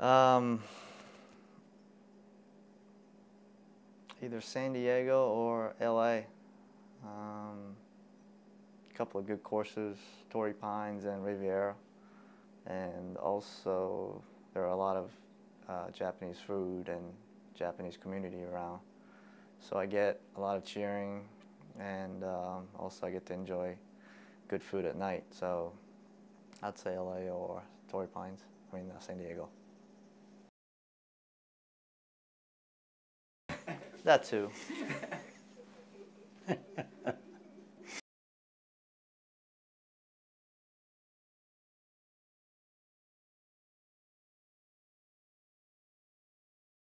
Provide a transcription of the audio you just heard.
Um, either San Diego or LA. Um, a couple of good courses, Torrey Pines and Riviera. And also, there are a lot of uh, Japanese food and Japanese community around. So I get a lot of cheering, and um, also I get to enjoy good food at night. So I'd say LA or Torrey Pines, I mean uh, San Diego. That too.